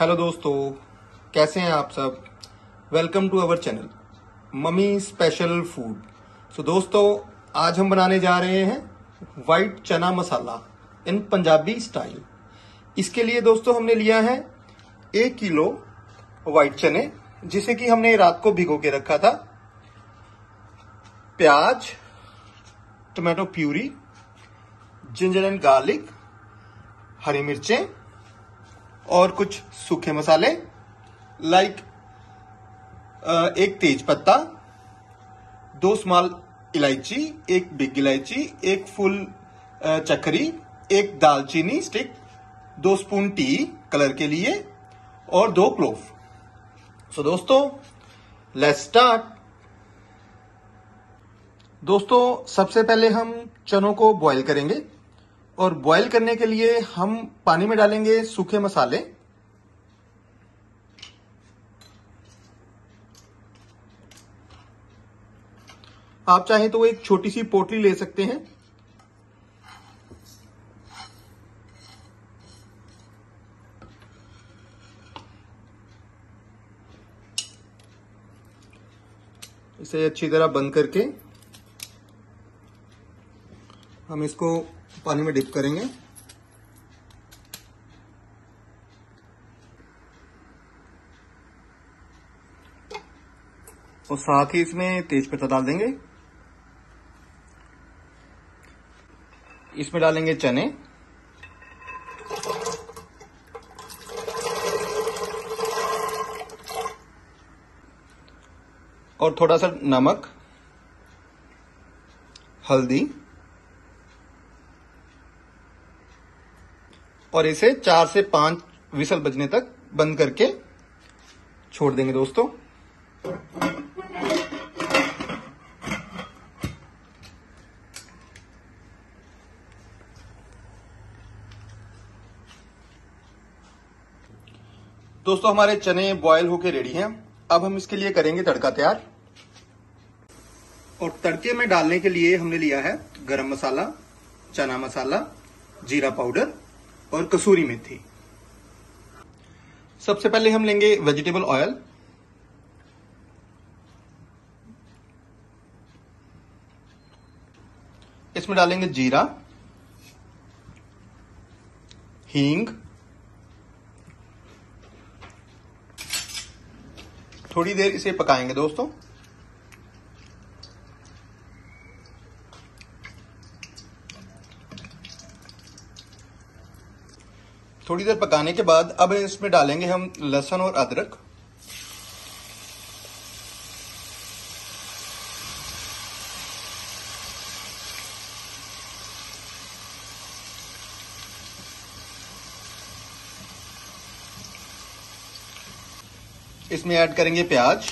Hello दोस्तों, कैसे हैं आप सब? Welcome to our channel mummy special food so दोस्तों, आज हम बनाने जा रहे हैं वाइट चना मसाला इन पंजाबी स्टाइल इसके लिए दोस्तों, हमने लिया है एक किलो वाइट चने जिसे कि हमने रात को भिगो के रखा था। प्याज tomato puree ginger and garlic हरी मिर्चें और कुछ सूखे मसाले लाइक एक तेज पत्ता, दो स्मॉल इलायची, एक बिग इलायची, एक फुल चक्री, एक दालचीनी स्टिक दो स्पून टी कलर के लिए, और दो क्लोव सो दोस्तों लेट्स स्टार्ट दोस्तों, सबसे पहले हम चनों को बॉईल करेंगे। और बॉईल करने के लिए हम पानी में डालेंगे सूखे मसाले। आप चाहें तो एक छोटी सी पोटली ले सकते हैं। इसे अच्छी तरह बंद करके हम इसको पानी में डिप करेंगे। और साथ ही इसमें तेज पत्ता डाल देंगे। इसमें डालेंगे चने। और थोड़ा सा नमक, हल्दी। और इसे चार से पाँच विसल बजने तक बंद करके छोड़ देंगे दोस्तों। दोस्तों, हमारे चने बॉयल होके रेडी हैं। अब हम इसके लिए करेंगे तड़का तैयार। और तड़के में डालने के लिए हमने लिया है गरम मसाला, चना मसाला, जीरा पाउडर। और कसूरी मेथी। सबसे पहले हम लेंगे वेजिटेबल ऑयल। इसमें डालेंगे जीरा, हींग, थोड़ी देर इसे पकाएँगे दोस्तों। थोड़ी देर पकाने के बाद अब इसमें डालेंगे हम लहसुन और अदरक। इसमें ऐड करेंगे प्याज।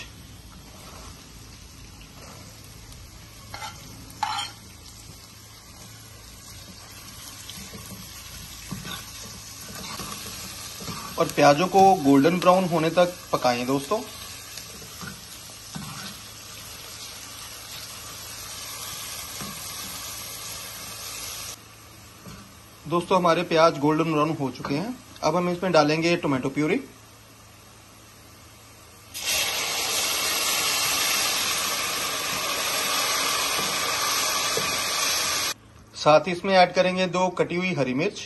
और प्याजों को गोल्डन ब्राउन होने तक पकाएँ दोस्तों। दोस्तों, हमारे प्याज गोल्डन ब्राउन हो चुके हैं। अब हम इसमें डालेंगे टोमेटो प्यूरी। साथ ही इसमें ऐड करेंगे दो कटी हुई हरी मिर्च।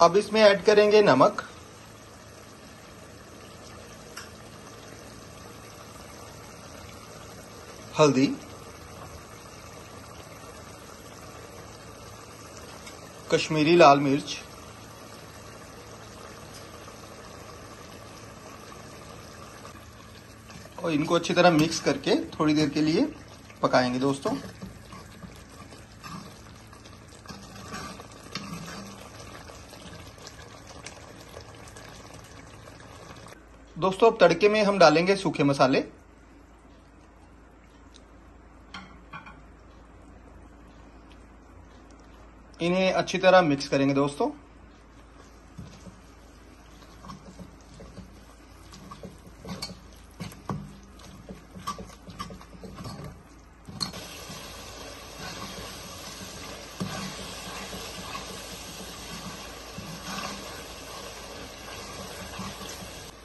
अब इसमें ऐड करेंगे नमक। हल्दी। कश्मीरी लाल मिर्च। और इनको अच्छी तरह मिक्स करके थोड़ी देर के लिए पकाएँगे दोस्तों। दोस्तों अब तड़के में हम डालेंगे सूखे मसाले। इन्हें अच्छी तरह मिक्स करेंगे दोस्तों।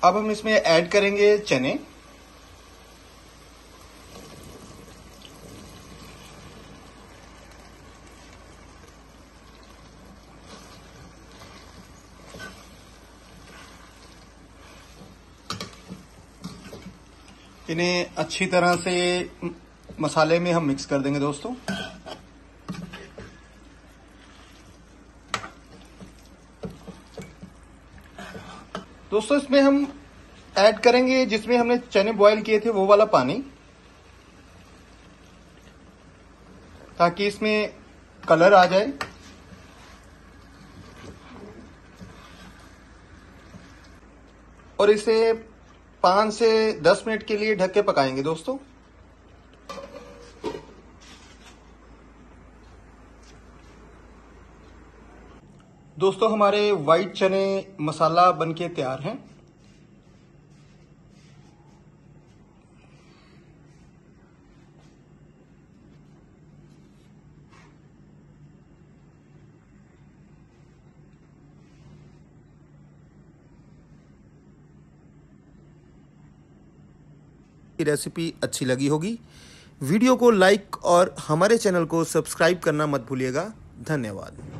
अब हम इसमें ऐड करेंगे चने। इन्हें अच्छी तरह से मसाले में हम मिक्स कर देंगे दोस्तों। दोस्तों, इसमें हम ऐड करेंगे जिसमें हमने चने बॉईल किए थे, वो वाला पानी। ताकि इसमें कलर आ जाए। और इसे पाँच से दस मिनट के लिए ढक के पकाएँगे दोस्तों। दोस्तों, हमारे व्हाइट चने मसाला बनके तैयार हैं। रेसिपी अच्छी लगी होगी। वीडियो को लाइक और हमारे चैनल को सब्सक्राइब करना मत भूलिएगा। धन्यवाद।